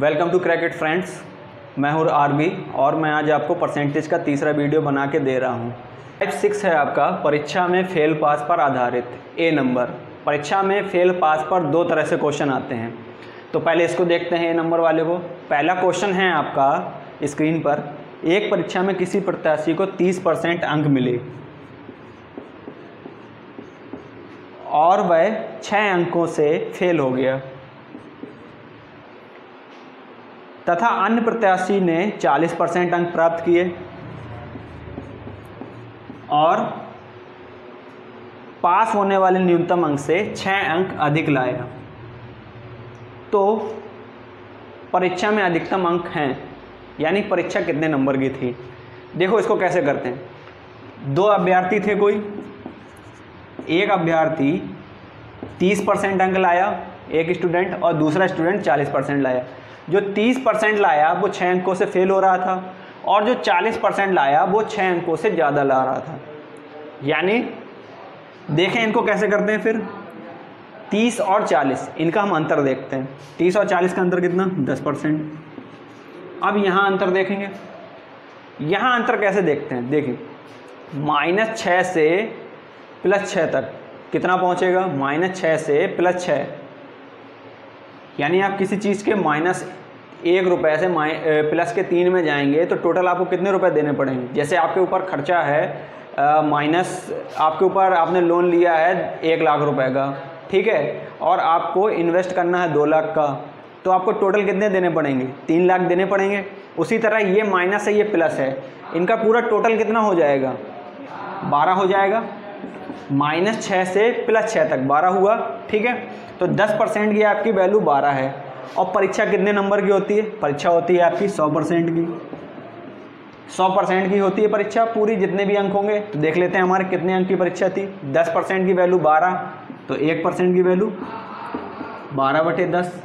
Welcome to क्रैकेट friends. मैं हूँ RB और मैं आज आपको परसेंटेज का तीसरा वीडियो बना के दे रहा हूँ। टाइप सिक्स है आपका, परीक्षा में फेल पास पर आधारित। ए नंबर परीक्षा में फेल पास पर दो तरह से क्वेश्चन आते हैं। तो पहले इसको देखते हैं ए नंबर वाले को। पहला क्वेश्चन है आपका स्क्रीन पर, एक परीक्षा में किसी प्रत्याशी को 30 परसेंट अंक मिले। और वह छः अंकों से फेल हो गया। तथा अन्य प्रत्याशी ने 40 परसेंट अंक प्राप्त किए और पास होने वाले न्यूनतम अंक से छः अंक अधिक लाया तो परीक्षा में अधिकतम अंक हैं, यानी परीक्षा कितने नंबर की थी? देखो इसको कैसे करते हैं। दो अभ्यर्थी थे कोई, एक अभ्यर्थी 30 परसेंट अंक लाया, एक स्टूडेंट और दूसरा स्टूडेंट 40 परसेंट लाया। जो 30 परसेंट लाया, वो छः अंकों से फेल हो रहा था और जो 40 परसेंट लाया, वो छः अंकों से ज़्यादा ला रहा था। यानी देखें इनको कैसे करते हैं फिर। 30 और 40 इनका हम अंतर देखते हैं। 30 और 40 का अंतर कितना? 10 परसेंट। अब यहाँ अंतर देखेंगे। यहाँ अंतर कैसे देखते हैं? देखिए माइनस से प्लस तक कितना पहुँचेगा? माइनस से प्लस यानी आप किसी चीज़ के माइनस एक रुपये से माइ प्लस के तीन में जाएँगे तो टोटल आपको कितने रुपए देने पड़ेंगे? जैसे आपके ऊपर खर्चा है माइनस आपके ऊपर आपने लोन लिया है एक लाख रुपए का, ठीक है? और आपको इन्वेस्ट करना है दो लाख का तो आपको टोटल कितने देने पड़ेंगे? तीन लाख देने पड़ेंगे। उसी तरह ये माइनस है, ये प्लस है। इनका पूरा टोटल कितना हो जाएगा? बारह हो जाएगा। माइनस छः से प्लस छः तक, बारह हुआ, ठीक है? तो दस परसेंट की आपकी वैल्यू बारह है। और परीक्षा कितने नंबर की होती है? परीक्षा होती है आपकी सौ परसेंट की। सौ परसेंट की होती है परीक्षा, पूरी जितने भी अंक होंगे तो देख लेते हैं हमारे कितने अंक की परीक्षा थी। दस परसेंट की वैल्यू बारह तो एक परसेंट की वैल्यू बारह बटे दस।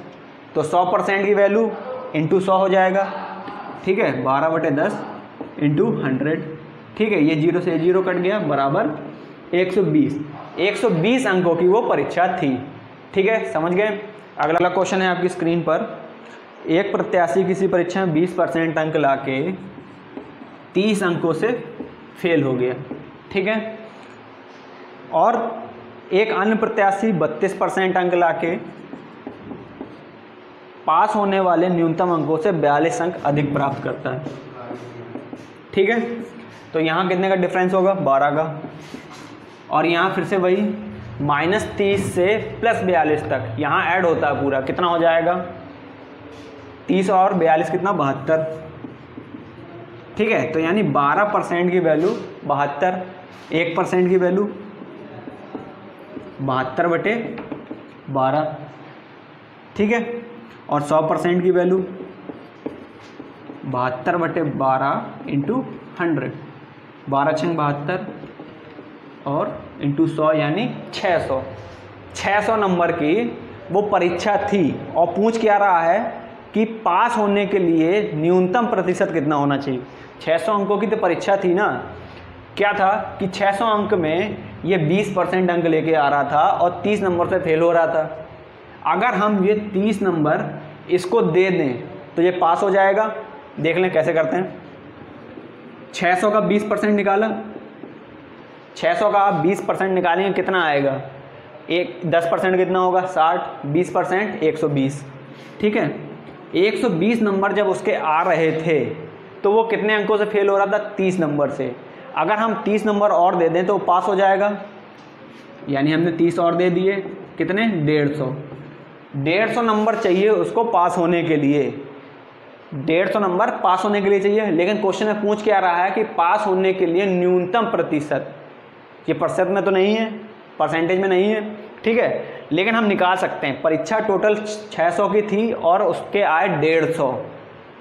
तो सौ परसेंट की वैल्यू इंटू सौ हो जाएगा। ठीक है? बारह बटे दस इंटू हंड्रेड ठीक है? ये ज़ीरो से ज़ीरो कट गया, बराबर 120 120 अंकों की वो परीक्षा थी। ठीक है, समझ गए? अगला अगला क्वेश्चन है आपकी स्क्रीन पर। एक प्रत्याशी किसी परीक्षा में 20 परसेंट अंक ला के तीस अंकों से फेल हो गया। ठीक है? और एक अन्य प्रत्याशी 32 परसेंट अंक ला के पास होने वाले न्यूनतम अंकों से 42 अंक अधिक प्राप्त करता है। ठीक है? तो यहाँ कितने का डिफरेंस होगा? 12 का। और यहाँ फिर से वही माइनस तीस से प्लस बयालीस तक। यहाँ ऐड होता है पूरा। कितना हो जाएगा? तीस और बयालीस कितना? बहत्तर। ठीक है? तो यानी बारह परसेंट की वैल्यू बहत्तर, एक परसेंट की वैल्यू बहत्तर बटे बारह। ठीक है? और सौ परसेंट की वैल्यू बहत्तर बटे बारह इंटू हंड्रेड। बारह छंग बहत्तर और इंटू सौ यानी छः सौ। छः सौ नंबर की वो परीक्षा थी और पूछ क्या रहा है कि पास होने के लिए न्यूनतम प्रतिशत कितना होना चाहिए। 600 अंकों की तो परीक्षा थी ना। क्या था कि 600 अंक में ये 20 परसेंट अंक लेके आ रहा था और 30 नंबर से फेल हो रहा था। अगर हम ये 30 नंबर इसको दे दें तो ये पास हो जाएगा। देख लें कैसे करते हैं। 600 का 20 परसेंट निकाला। 600 का आप 20 परसेंट निकालेंगे, कितना आएगा? एक 10 परसेंट कितना होगा? 60 20 परसेंट 120 ठीक है? 120 नंबर जब उसके आ रहे थे तो वो कितने अंकों से फेल हो रहा था? 30 नंबर से। अगर हम 30 नंबर और दे दें तो पास हो जाएगा। यानी हमने 30 और दे दिए। कितने? डेढ़ सौ। डेढ़ सौ नंबर चाहिए उसको पास होने के लिए। डेढ़ सौ नंबर पास होने के लिए चाहिए। लेकिन क्वेश्चन में पूछ क्या रहा है कि पास होने के लिए न्यूनतम प्रतिशत। ये प्रतिशत में तो नहीं है परसेंटेज में नहीं है, ठीक है? लेकिन हम निकाल सकते हैं। परीक्षा टोटल 600 की थी और उसके आए डेढ़ सौ।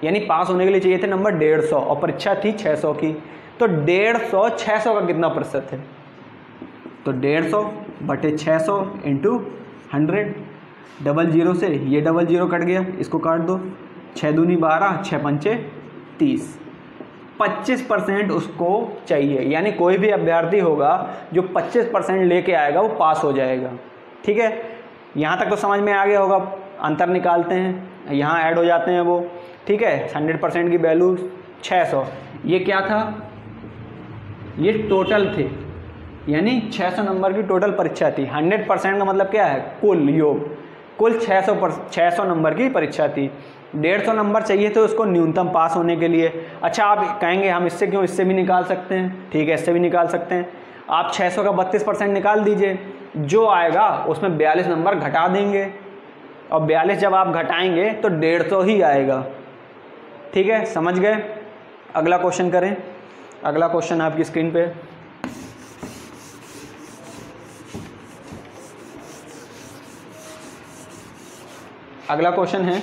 यानी पास होने के लिए चाहिए थे नंबर डेढ़ सौ और परीक्षा थी 600 की। तो डेढ़ सौ छः सौ का कितना प्रतिशत है? तो डेढ़ सौ बटे छः सौ इंटू हंड्रेड डबल ज़ीरो से ये डबल ज़ीरो कट गया, इसको काट दो। छः दूनी बारह छः पंचे तीस। पच्चीस परसेंट उसको चाहिए। यानी कोई भी अभ्यर्थी होगा, जो पच्चीस परसेंट लेके आएगा, वो पास हो जाएगा। ठीक है? यहाँ तक तो समझ में आ गया होगा। अंतर निकालते हैं। यहाँ ऐड हो जाते हैं वो। ठीक है? हंड्रेड परसेंट की वैल्यू छः सौ। ये क्या था? ये टोटल थे। यानी 600 नंबर की टोटल परीक्षा थी। 100 परसेंट का मतलब क्या है? कुल योग। कुल 600 पर 600 नंबर की परीक्षा थी। डेढ़ सौ नंबर चाहिए तो उसको न्यूनतम पास होने के लिए। अच्छा आप कहेंगे, हम इससे क्यों, इससे भी निकाल सकते हैं? ठीक है, इससे भी निकाल सकते हैं। आप 600 का बत्तीस परसेंट निकाल दीजिए। जो आएगा, उसमें बयालीस नंबर घटा देंगे। और बयालीस जब आप घटाएँगे तो डेढ़ सौ ही आएगा। ठीक है, समझ गए? अगला क्वेश्चन करें। अगला क्वेश्चन आपकी स्क्रीन पे। अगला क्वेश्चन है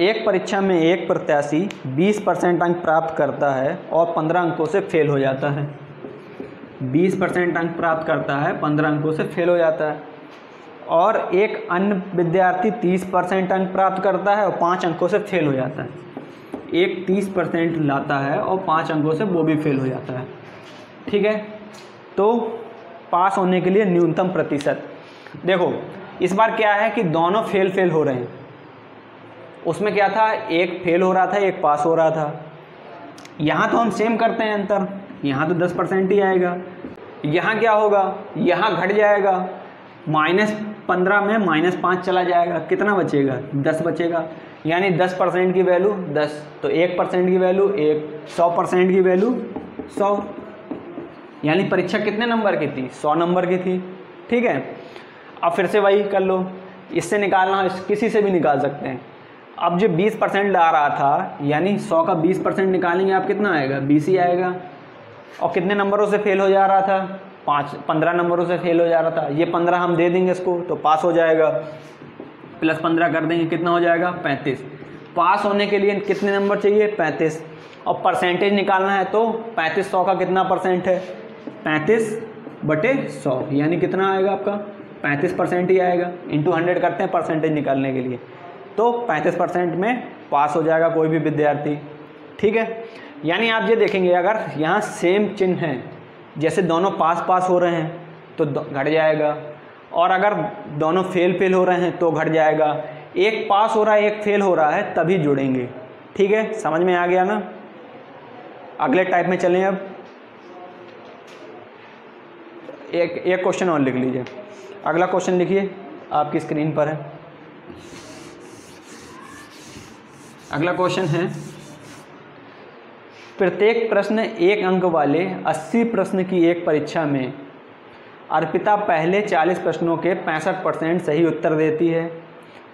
एक परीक्षा में एक प्रत्याशी 20 परसेंट अंक प्राप्त करता है और 15 अंकों से फेल हो जाता है। 20 परसेंट अंक प्राप्त करता है 15 अंकों से फेल हो जाता है। और एक अन्य विद्यार्थी 30 परसेंट अंक प्राप्त करता है और पाँच अंकों से फेल हो जाता है। एक 30 परसेंट लाता है और पाँच अंकों से वो भी फेल हो जाता है। ठीक है? तो पास होने के लिए न्यूनतम प्रतिशत। देखो, इस बार क्या है कि दोनों फेल फेल हो रहे हैं। उसमें क्या था? एक फेल हो रहा था, एक पास हो रहा था। यहाँ तो हम सेम करते हैं अंतर। यहाँ तो दस परसेंट ही आएगा। यहाँ क्या होगा? यहाँ घट जाएगा। माइनस पंद्रह में माइनस पाँच चला जाएगा। कितना बचेगा? दस बचेगा। यानी दस परसेंट की वैल्यू दस। तो एक परसेंट की वैल्यू एक। सौ परसेंट की वैल्यू सौ। यानी परीक्षा कितने नंबर की थी? सौ नंबर की थी। ठीक है? अब फिर से वही कर लो। इससे निकालना, किसी से भी निकाल सकते हैं। अब जो 20 परसेंट ला रहा था, यानी 100 का 20 परसेंट निकालेंगे आप कितना आएगा? 20 ही आएगा। और कितने नंबरों से फेल हो जा रहा था? पाँच, पंद्रह नंबरों से फेल हो जा रहा था। ये पंद्रह हम दे देंगे इसको तो पास हो जाएगा। प्लस पंद्रह कर देंगे, कितना हो जाएगा? पैंतीस। पास होने के लिए कितने नंबर चाहिए? पैंतीस। और परसेंटेज निकालना है तो पैंतीस, सौ का कितना परसेंट है? पैंतीस बटे सौ, यानी कितना आएगा आपका? पैंतीस परसेंट ही आएगा। इंटू हंड्रेड करते हैं परसेंटेज निकालने के लिए। तो पैंतीस परसेंट में पास हो जाएगा कोई भी विद्यार्थी। ठीक है? यानी आप ये देखेंगे, अगर यहाँ सेम चिन्ह है, जैसे दोनों पास पास हो रहे हैं तो घट जाएगा। और अगर दोनों फेल फेल हो रहे हैं तो घट जाएगा। एक पास हो रहा है, एक फेल हो रहा है, तभी जुड़ेंगे। ठीक है? समझ में आ गया ना? अगले टाइप में चलें अब। एक एक क्वेश्चन और लिख लीजिए। अगला क्वेश्चन लिखिए, आपकी स्क्रीन पर है। अगला क्वेश्चन है। प्रत्येक प्रश्न एक अंक वाले 80 प्रश्न की एक परीक्षा में अर्पिता पहले 40 प्रश्नों के पैंसठ परसेंट सही उत्तर देती है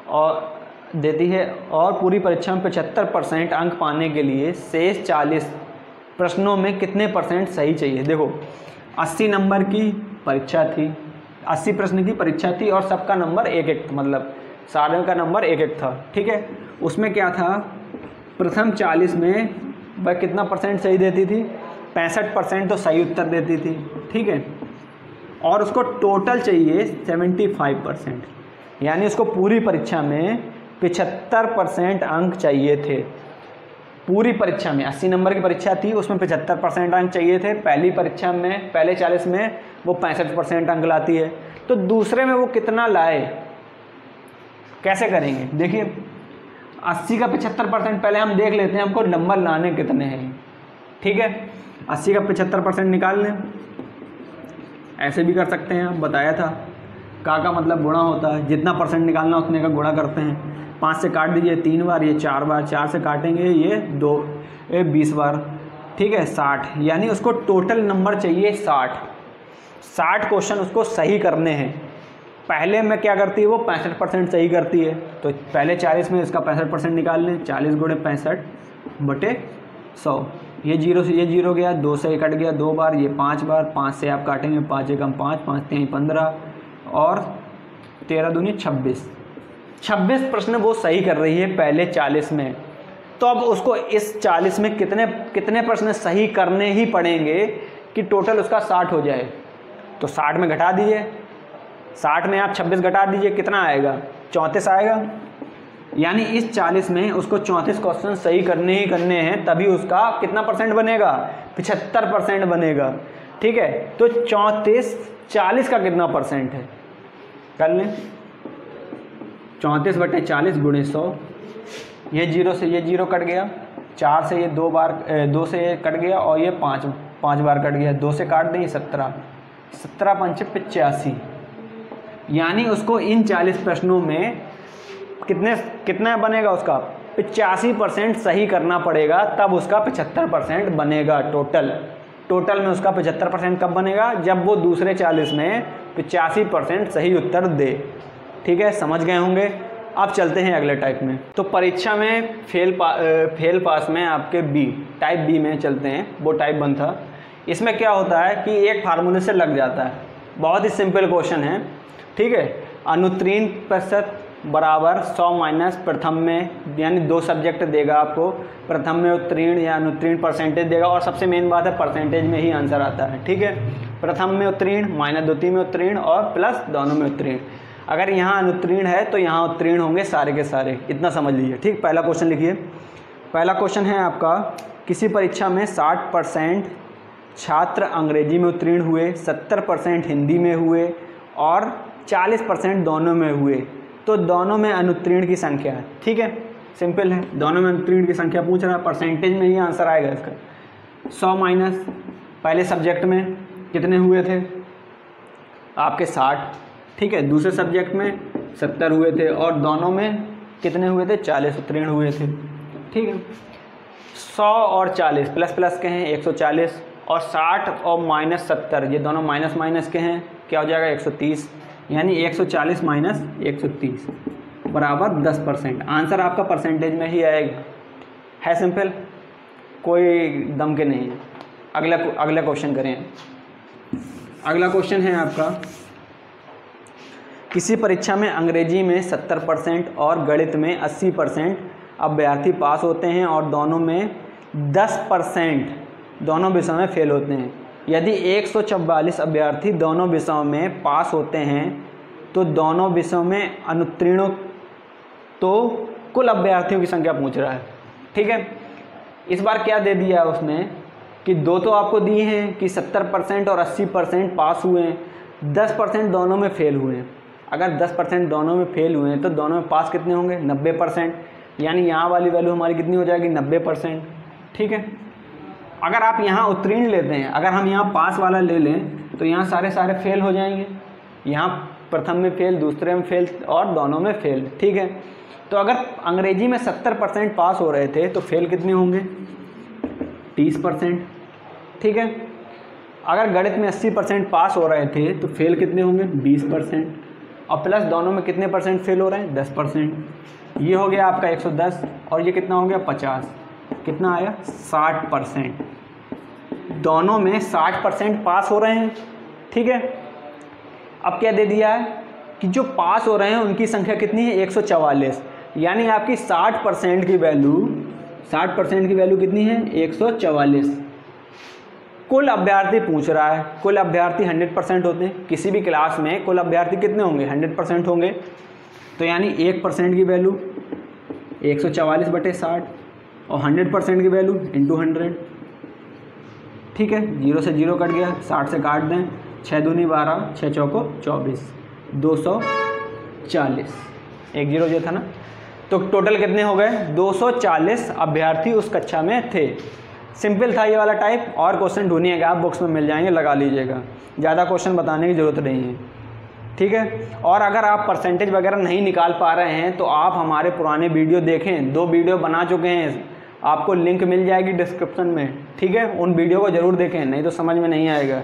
और देती है और पूरी परीक्षा में पचहत्तर परसेंट अंक पाने के लिए शेष 40 प्रश्नों में कितने परसेंट सही चाहिए? देखो 80 नंबर की परीक्षा थी, अस्सी प्रश्न की परीक्षा थी और सबका नंबर एक एक मतलब सारे का नंबर एक एक था, ठीक है? उसमें क्या था? प्रथम चालीस में वह कितना परसेंट सही देती थी? पैंसठ परसेंट तो सही उत्तर देती थी, ठीक है? और उसको टोटल चाहिए सेवेंटी फाइव परसेंट यानी उसको पूरी परीक्षा में पिछहत्तर परसेंट अंक चाहिए थे। पूरी परीक्षा में 80 नंबर की परीक्षा थी, उसमें पचहत्तर परसेंट अंक चाहिए थे। पहली परीक्षा में, पहले 40 में वो पैंसठ परसेंट अंक लाती है। तो दूसरे में वो कितना लाए? कैसे करेंगे? देखिए 80 का पचहत्तर परसेंट पहले हम देख लेते हैं हमको नंबर लाने कितने हैं। ठीक है? 80 का पचहत्तर परसेंट निकाल लें। ऐसे भी कर सकते हैं बताया था। का का मतलब गुणा होता है। जितना परसेंट निकालना उतने का गुणा करते हैं। पाँच से काट दीजिए, तीन बार, ये चार बार, चार से काटेंगे, ये दो, ये बीस बार। ठीक है? साठ। यानी उसको टोटल नंबर चाहिए साठ। साठ क्वेश्चन उसको सही करने हैं। पहले में क्या करती है, वो पैंसठ परसेंट सही करती है। तो पहले चालीस में इसका पैंसठ परसेंट निकाल लें, चालीस गुड़े पैंसठ बटे सौ। ये ज़ीरो से, ये ज़ीरो गया, दो से कट गया, दो बार, ये पाँच बार, पाँच से आप काटेंगे, पाँच एकम पाँच पाँच तीन, पंद्रह, और तेरह दूनी छब्बीस। छब्बीस प्रश्न वो सही कर रही है पहले चालीस में। तो अब उसको इस चालीस में कितने कितने प्रश्न सही करने ही पड़ेंगे कि टोटल उसका साठ हो जाए। तो साठ में घटा दीजिए साठ में आप छब्बीस घटा दीजिए, कितना आएगा? चौंतीस आएगा। यानी इस चालीस में उसको चौंतीस क्वेश्चन सही करने ही करने हैं, तभी उसका कितना परसेंट बनेगा? पिछहत्तर परसेंट बनेगा। ठीक है? तो चौंतीस, चालीस का कितना परसेंट है? कर लें। चौंतीस बटे चालीस गुणे सौ। ये ज़ीरो से ये ज़ीरो कट गया। चार से ये दो बार दो से ये कट गया और ये पाँच पाँच बार कट गया। दो से काट दें सत्रह। सत्रह पंच पचासी। यानी उसको इन चालीस प्रश्नों में कितने कितना बनेगा उसका? पचासी परसेंट सही करना पड़ेगा तब उसका पचहत्तर परसेंट बनेगा टोटल। टोटल में उसका पचहत्तर परसेंट कब बनेगा? जब वो दूसरे चालीस में पचासी परसेंट सही उत्तर दे। ठीक है समझ गए होंगे? अब चलते हैं अगले टाइप में। तो परीक्षा में फेल पा, फेल पास में आपके बी टाइप बी में चलते हैं। वो टाइप वन था। इसमें क्या होता है कि एक फार्मूले से लग जाता है। बहुत ही सिंपल क्वेश्चन है। ठीक है? अनुत्तीर्ण प्रतिशत बराबर 100 माइनस प्रथम में, यानी दो सब्जेक्ट देगा आपको। प्रथम में उत्तीर्ण या अनुत्तीर्ण परसेंटेज देगा, और सबसे मेन बात है, परसेंटेज में ही आंसर आता है, ठीक है? प्रथम में उत्तीर्ण माइनस द्वितीय में उत्तीर्ण, और प्लस दोनों में उत्तीर्ण। अगर यहाँ अनुत्तीर्ण है तो यहाँ उत्तीर्ण होंगे सारे के सारे। इतना समझ लीजिए, ठीक? पहला क्वेश्चन लिखिए। पहला क्वेश्चन है आपका, किसी परीक्षा में साठ परसेंट छात्र अंग्रेज़ी में उत्तीर्ण हुए, सत्तर परसेंट हिंदी में हुए, और चालीस परसेंट दोनों में हुए तो दोनों में अनुत्तीर्ण की संख्या है। ठीक है? सिंपल है। दोनों में अनुत्तीर्ण की संख्या पूछ रहा है परसेंटेज में ही आंसर आएगा इसका। सौ माइनस पहले सब्जेक्ट में कितने हुए थे? आपके साठ। ठीक है? दूसरे सब्जेक्ट में सत्तर हुए थे और दोनों में कितने हुए थे? चालीस उत्तीर्ण हुए थे। ठीक है? सौ और चालीस, प्लस प्लस के हैं, एक सौ चालीस और साठ और माइनस सत्तर, ये दोनों माइनस माइनस के हैं, क्या हो जाएगा? एक सौ तीस। यानी 140 माइनस एक सौ तीस, बराबर 10 परसेंट। आंसर आपका परसेंटेज में ही आएगा। है सिंपल, कोई दम के नहीं। अगला अगला क्वेश्चन करें। अगला क्वेश्चन है आपका, किसी परीक्षा में अंग्रेज़ी में 70 परसेंट और गणित में 80 परसेंट अभ्यर्थी पास होते हैं और दोनों में 10 परसेंट, दोनों विषयों में फेल होते हैं। यदि एक अभ्यर्थी दोनों विषयों में पास होते हैं तो दोनों विषयों में अनुत्तीर्णों तो कुल अभ्यर्थियों की संख्या पूछ रहा है। ठीक है? इस बार क्या दे दिया है उसने कि दो तो आपको दिए हैं कि 70 परसेंट और 80 परसेंट पास हुए हैं। 10 परसेंट दोनों में फेल हुए हैं। अगर 10 परसेंट दोनों में फेल हुए हैं तो दोनों में पास कितने होंगे? 90 परसेंट। यानी यहाँ वाली वैल्यू हमारी कितनी हो जाएगी? 90 परसेंट। ठीक है? अगर आप यहाँ उत्तीर्ण लेते हैं, अगर हम यहाँ पास वाला ले लें तो यहाँ सारे सारे फेल हो जाएँगे। यहाँ प्रथम में फेल, दूसरे में फेल और दोनों में फेल, ठीक है? तो अगर अंग्रेज़ी में सत्तर परसेंट पास हो रहे थे तो फेल कितने होंगे? तीस परसेंट, ठीक है? अगर गणित में अस्सी परसेंट पास हो रहे थे तो फेल कितने होंगे? बीस परसेंट। और प्लस दोनों में कितने परसेंट फेल हो रहे हैं? दस परसेंट। ये हो गया आपका एक सौ दस, और ये कितना हो गया? पचास। कितना आया? साठ परसेंट। दोनों में साठ परसेंट पास हो रहे हैं, ठीक है? अब क्या दे दिया है कि जो पास हो रहे हैं, उनकी संख्या कितनी है? एक सौ चवालीस। यानी आपकी साठ परसेंट की वैल्यू, साठ परसेंट की वैल्यू कितनी है? एक सौ चवालीस। कुल अभ्यर्थी पूछ रहा है, कुल अभ्यर्थी हंड्रेड परसेंट होते हैं। किसी भी क्लास में कुल अभ्यर्थी कितने होंगे? हंड्रेड परसेंट होंगे। तो यानी एक परसेंट की वैल्यू, एक सौ चवालीस बटे साठ। और हंड्रेड परसेंट की वैल्यू इंटू हंड्रेड। ठीक है, ज़ीरो से ज़ीरो कट गया, साठ से काट दें छः दूनी बारह छः चौको चौबीस, दो सौ चालीस। एक ज़ीरो जो था ना? तो टोटल कितने हो गए? 240 अभ्यर्थी उस कक्षा में थे। सिंपल था ये वाला टाइप और क्वेश्चन ढूंढिएगा आप बुक्स में मिल जाएँगे, लगा लीजिएगा। ज़्यादा क्वेश्चन बताने की ज़रूरत नहीं है। ठीक है? और अगर आप परसेंटेज वगैरह नहीं निकाल पा रहे हैं तो आप हमारे पुराने वीडियो देखें। दो वीडियो बना चुके हैं। आपको लिंक मिल जाएगी डिस्क्रिप्शन में, ठीक है? उन वीडियो को ज़रूर देखें, नहीं तो समझ में नहीं आएगा।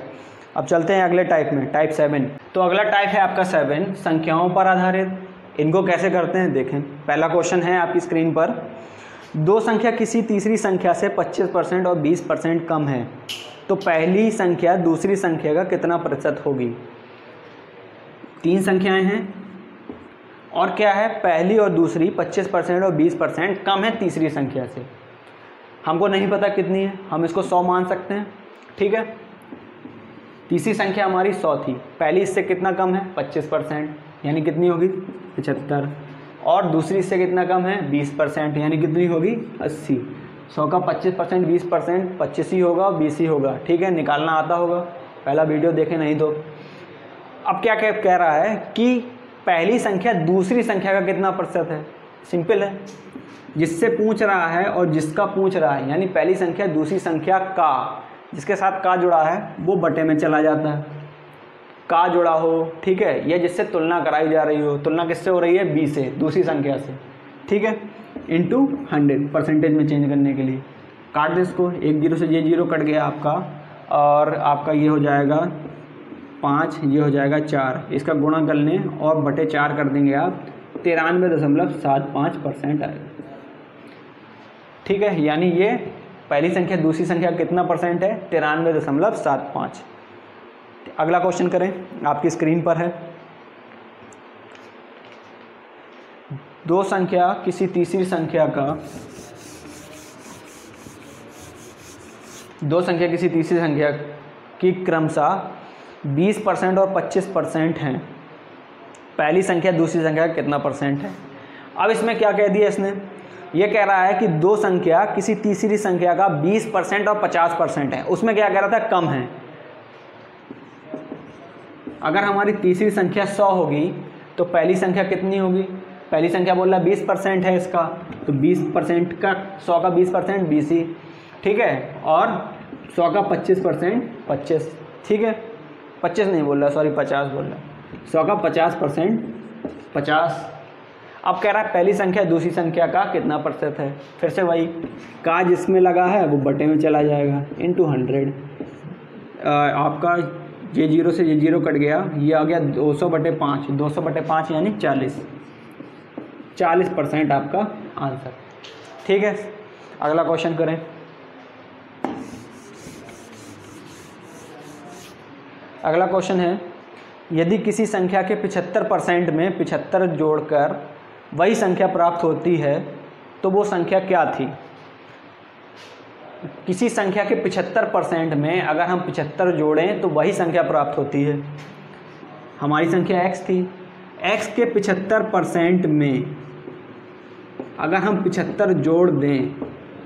अब चलते हैं अगले टाइप में टाइप सेवन तो अगला टाइप है आपका सेवन संख्याओं पर आधारित। इनको कैसे करते हैं? देखें। पहला क्वेश्चन है आपकी स्क्रीन पर। दो संख्या किसी तीसरी संख्या से 25 परसेंट और 20 परसेंट कम है। तो पहली संख्या दूसरी संख्या का कितना प्रतिशत होगी? तीन संख्याएँ हैं। और क्या है? पहली और दूसरी 25 परसेंट और 20 परसेंट कम है तीसरी संख्या से। हमको नहीं पता कितनी है, हम इसको सौ मान सकते हैं। ठीक है? तीसरी संख्या हमारी सौ थी। पहली इससे कितना कम है? पच्चीस परसेंट। यानी कितनी होगी? पचहत्तर। और दूसरी इससे कितना कम है? बीस परसेंट। यानी कितनी होगी? अस्सी। सौ का पच्चीस परसेंट, बीस परसेंट। पच्चीस ही होगा और बीस ही होगा। ठीक है? निकालना आता होगा। पहला वीडियो देखें, नहीं तो। अब क्या कह कह रहा है कि पहली संख्या दूसरी संख्या का कितना प्रतिशत है? सिंपल है। जिससे पूछ रहा है और जिसका पूछ रहा है, यानी पहली संख्या, दूसरी संख्या का। जिसके साथ का जुड़ा है, वो बटे में चला जाता है। का जुड़ा हो, ठीक है, या जिससे तुलना कराई जा रही हो। तुलना किससे हो रही है? बी से, दूसरी संख्या से। ठीक है? इंटू हंड्रेड परसेंटेज में चेंज करने के लिए। काट दें इसको, एक ज़ीरो से ये ज़ीरो कट गया आपका, और आपका ये हो जाएगा पाँच, ये हो जाएगा चार। इसका गुणा कर लें और बटे चार कर देंगे आप, तिरानवे दशमलव सात पाँच परसेंट आएगा। ठीक है, यानी ये पहली संख्या, दूसरी संख्या कितना परसेंट है? तिरानवे दशमलव सात पाँच। अगला क्वेश्चन करें, आपकी स्क्रीन पर है। दो संख्या, किसी तीसरी संख्या का, दो संख्या, किसी तीसरी संख्या की क्रमशः 20 परसेंट और 25 परसेंट हैं। पहली संख्या, दूसरी संख्या कितना परसेंट है? अब इसमें क्या कह दिया इसने? ये कह रहा है कि दो संख्या किसी तीसरी संख्या का 20 परसेंट और 50 परसेंट है। उसमें क्या कह रहा था? कम है। अगर हमारी तीसरी संख्या 100 होगी तो पहली संख्या कितनी होगी? पहली संख्या बोल रहा है बीस परसेंट है इसका तो बीस परसेंट का, सौ का बीस परसेंट, बीस ही। ठीक है? और सौ का पच्चीस परसेंट, पच्चीस। ठीक है? पच्चीस नहीं बोल रहा, सॉरी, पचास बोल रहा सौ का पचास परसेंट, पचास। अब कह रहा है, पहली संख्या, दूसरी संख्या का कितना प्रतिशत है? फिर से वही, का जिसमें लगा है, वो बटे में चला जाएगा इन टू हंड्रेड आपका ये ज़ीरो से ये ज़ीरो कट गया, ये आ गया दो सौ बटे पाँच, दो सौ बटे पाँच यानी चालीस। चालीस परसेंट आपका आंसर। ठीक है, अगला क्वेश्चन करें। अगला क्वेश्चन है, यदि किसी संख्या के पिछहत्तर परसेंट में पिछहत्तर जोड़कर वही संख्या प्राप्त होती है तो वो संख्या क्या थी? किसी संख्या के पिछहत्तर परसेंट में अगर हम पिछहत्तर जोड़ें तो वही संख्या प्राप्त होती है। हमारी संख्या x थी। x के पिछहत्तर परसेंट में अगर हम पिछहत्तर जोड़ दें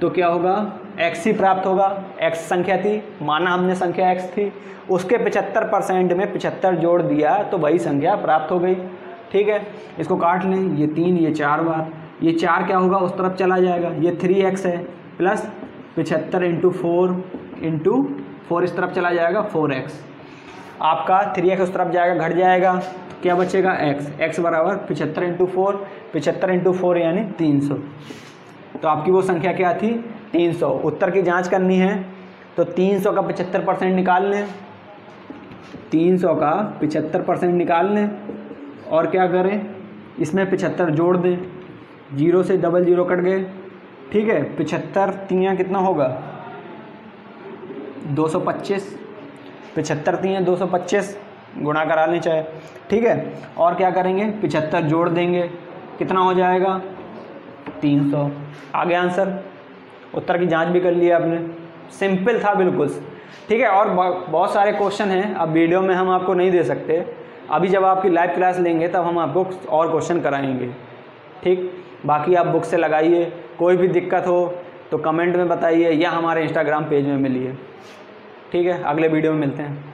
तो क्या होगा? x ही प्राप्त होगा। x संख्या थी, माना हमने संख्या x थी। उसके पिछहत्तर परसेंट में पिछहत्तर जोड़ दिया तो वही संख्या प्राप्त हो गई। ठीक है? इसको काट लें। ये तीन, ये चार बार। ये चार क्या होगा? उस तरफ़ चला जाएगा। ये थ्री एक्स है। प्लस पिछहत्तर इंटू फोर इंटू फोर इस तरफ़ चला जाएगा। फोर एक्स आपका थ्री एक्स उस तरफ़ जाएगा, घट जाएगा। क्या बचेगा? एक्स एक्स बराबर पिछहत्तर इंटू फोर पिछहत्तर इंटू फोर यानी तीन सौ। तो आपकी वो संख्या क्या थी? तीन सौ। उत्तर की जाँच करनी है। तो तीन सौ का पचहत्तर परसेंट निकाल लें। तीन सौ का पिछहत्तर परसेंट निकाल लें। और क्या करें? इसमें पिछहत्तर जोड़ दें। ज़ीरो से डबल ज़ीरो कट गए। ठीक है, पिछहत्तर तियाँ कितना होगा? दो सौ पच्चीस। पिछहत्तर तियाँ, दो सौ पच्चीस। गुणा करा लें चाहे। ठीक है, और क्या करेंगे? पिछहत्तर जोड़ देंगे। कितना हो जाएगा? तीन सौ। आगे आंसर? उत्तर की जाँच भी कर लिया आपने। सिंपल था बिल्कुल। ठीक है, और बहुत सारे क्वेश्चन हैं। अब वीडियो में हम आपको नहीं दे सकते। अभी जब आपकी लाइव क्लास लेंगे, तब हम आपको और क्वेश्चन कराएँगे। ठीक? बाकी आप बुक से लगाइए। कोई भी दिक्कत हो तो कमेंट में बताइए या हमारे इंस्टाग्राम पेज में मिलिए। ठीक है? अगले वीडियो में मिलते हैं।